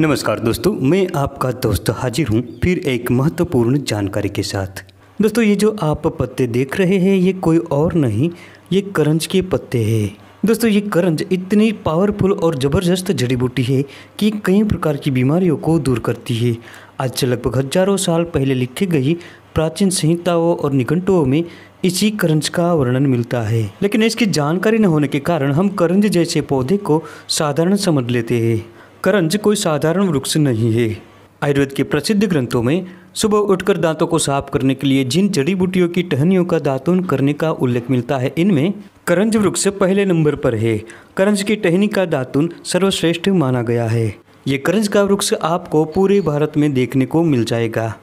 नमस्कार दोस्तों, मैं आपका दोस्त हाजिर हूँ फिर एक महत्वपूर्ण जानकारी के साथ। दोस्तों, ये जो आप पत्ते देख रहे हैं, ये कोई और नहीं, ये करंज के पत्ते हैं। दोस्तों, ये करंज इतनी पावरफुल और ज़बरदस्त जड़ी बूटी है कि कई प्रकार की बीमारियों को दूर करती है। आज से लगभग हज़ारों साल पहले लिखी गई प्राचीन संहिताओं और निघंटुओं में इसी करंज का वर्णन मिलता है। लेकिन इसकी जानकारी न होने के कारण हम करंज जैसे पौधे को साधारण समझ लेते हैं। करंज कोई साधारण वृक्ष नहीं है। आयुर्वेद के प्रसिद्ध ग्रंथों में सुबह उठकर दांतों को साफ़ करने के लिए जिन जड़ी बूटियों की टहनियों का दातुन करने का उल्लेख मिलता है, इनमें करंज वृक्ष पहले नंबर पर है। करंज की टहनी का दातुन सर्वश्रेष्ठ माना गया है। ये करंज का वृक्ष आपको पूरे भारत में देखने को मिल जाएगा।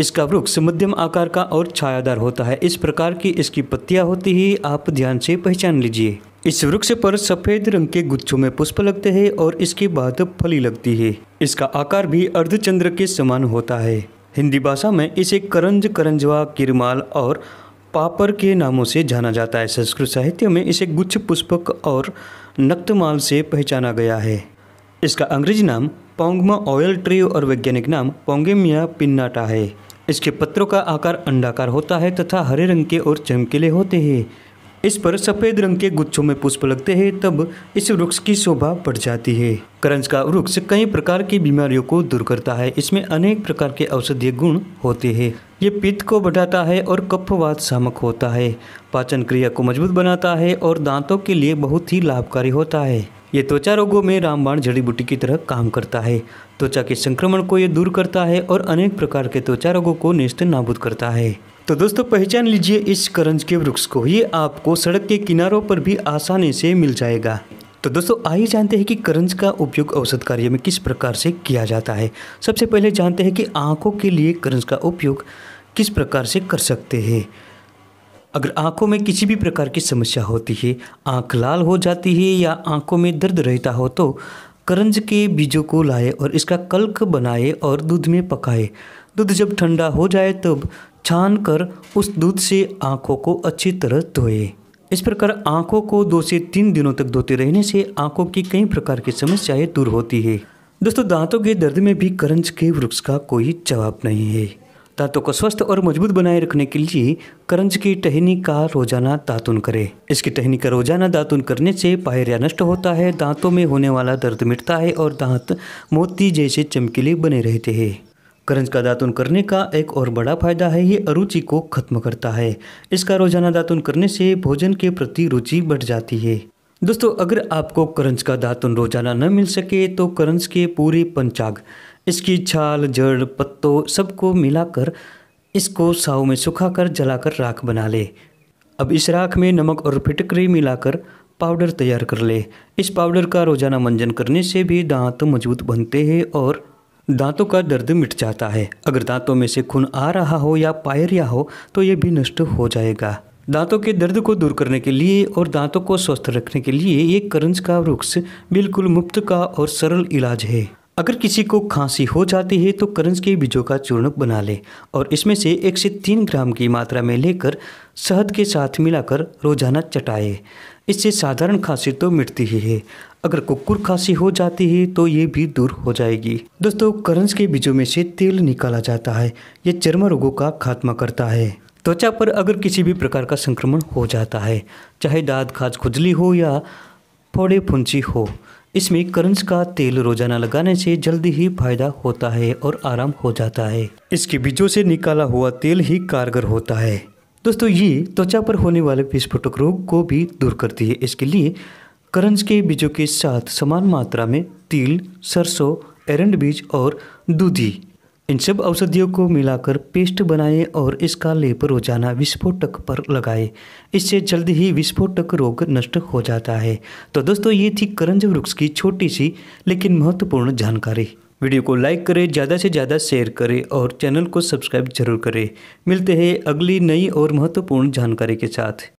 इसका वृक्ष मध्यम आकार का और छायादार होता है। इस प्रकार की इसकी पत्तियाँ होती ही, आप ध्यान से पहचान लीजिए। इस वृक्ष पर सफ़ेद रंग के गुच्छों में पुष्प लगते हैं और इसके बाद फली लगती है। इसका आकार भी अर्धचंद्र के समान होता है। हिंदी भाषा में इसे करंज, करंजवा, किरमाल और पापर के नामों से जाना जाता है। संस्कृत साहित्य में इसे गुच्छ पुष्पक और नक्तमाल से पहचाना गया है। इसका अंग्रेज़ी नाम पोंगमा ऑयल ट्री और वैज्ञानिक नाम पोंगेमिया पिन्नाटा है। इसके पत्रों का आकार अंडाकार होता है तथा हरे रंग के और चमकीले होते हैं। इस पर सफ़ेद रंग के गुच्छों में पुष्प लगते हैं, तब इस वृक्ष की शोभा बढ़ जाती है। करंज का वृक्ष कई प्रकार की बीमारियों को दूर करता है। इसमें अनेक प्रकार के औषधीय गुण होते हैं। ये पित्त को बढ़ाता है और कफवात शामक होता है। पाचन क्रिया को मज़बूत बनाता है और दांतों के लिए बहुत ही लाभकारी होता है। ये त्वचा रोगों में रामबाण जड़ी बूटी की तरह काम करता है। त्वचा के संक्रमण को ये दूर करता है और अनेक प्रकार के त्वचा रोगों को निष्ठ नाबूद करता है। तो दोस्तों, पहचान लीजिए इस करंज के वृक्ष को। ये आपको सड़क के किनारों पर भी आसानी से मिल जाएगा। तो दोस्तों, आइए जानते हैं कि करंज का उपयोग औषध कार्य में किस प्रकार से किया जाता है। सबसे पहले जानते हैं कि आँखों के लिए करंज का उपयोग किस प्रकार से कर सकते हैं। अगर आँखों में किसी भी प्रकार की समस्या होती है, आँख लाल हो जाती है या आँखों में दर्द रहता हो तो करंज के बीजों को लाए और इसका कल्क बनाए और दूध में पकाए। दूध जब ठंडा हो जाए तब छान कर उस दूध से आँखों को अच्छी तरह धोए। इस प्रकार आँखों को दो से तीन दिनों तक धोते रहने से आँखों की कई प्रकार की समस्याएँ दूर होती है। दोस्तों, दांतों के दर्द में भी करंज के वृक्ष का कोई जवाब नहीं है। दांतों को स्वस्थ और मज़बूत बनाए रखने के लिए करंज की टहनी का रोज़ाना दातुन करें। इसकी टहनी का रोज़ाना दातुन करने से पायरिया नष्ट होता है, दांतों में होने वाला दर्द मिटता है और दांत मोती जैसे चमकीले बने रहते हैं। करंज का दातुन करने का एक और बड़ा फ़ायदा है, ये अरुचि को खत्म करता है। इसका रोज़ाना दातुन करने से भोजन के प्रति रुचि बढ़ जाती है। दोस्तों, अगर आपको करंज का दातुन रोज़ाना न मिल सके तो करंज के पूरे पंचाग इसकी छाल, जड़, पत्तों सबको मिलाकर इसको साव में सुखाकर जलाकर राख बना ले। अब इस राख में नमक और फिटकरी मिलाकर पाउडर तैयार कर ले। इस पाउडर का रोज़ाना मंजन करने से भी दांत मज़बूत बनते हैं और दांतों का दर्द मिट जाता है। अगर दांतों में से खून आ रहा हो या पायरिया हो तो ये भी नष्ट हो जाएगा। दांतों के दर्द को दूर करने के लिए और दांतों को स्वस्थ रखने के लिए ये करंज का वृक्ष बिल्कुल मुफ़्त का और सरल इलाज है। अगर किसी को खांसी हो जाती है तो करंज के बीजों का चूर्ण बना ले और इसमें से एक से तीन ग्राम की मात्रा में लेकर शहद के साथ मिलाकर रोज़ाना चटाए। इससे साधारण खांसी तो मिटती ही है। अगर कुकुर खांसी हो जाती है तो ये भी दूर हो जाएगी। दोस्तों, करंज के बीजों में से तेल निकाला जाता है। ये चर्म रोगों का खात्मा करता है। त्वचा पर अगर किसी भी प्रकार का संक्रमण हो जाता है, चाहे दाद खाज खुजली हो या फोड़े फुंसी हो इसमें करंज का तेल रोज़ाना लगाने से जल्दी ही फ़ायदा होता है और आराम हो जाता है। इसके बीजों से निकाला हुआ तेल ही कारगर होता है। दोस्तों, ये त्वचा पर होने वाले विस्फोटक रोग को भी दूर करती है। इसके लिए करंज के बीजों के साथ समान मात्रा में तिल, सरसों एरंड बीज और दूधी इन सब औषधियों को मिलाकर पेस्ट बनाएँ और इसका लेप रोज़ाना विस्फोटक पर लगाएँ। इससे जल्द ही विस्फोटक रोग नष्ट हो जाता है। तो दोस्तों, ये थी करंज वृक्ष की छोटी सी लेकिन महत्वपूर्ण जानकारी। वीडियो को लाइक करें, ज़्यादा से ज़्यादा शेयर करें और चैनल को सब्सक्राइब ज़रूर करें। मिलते हैं अगली नई और महत्वपूर्ण जानकारी के साथ।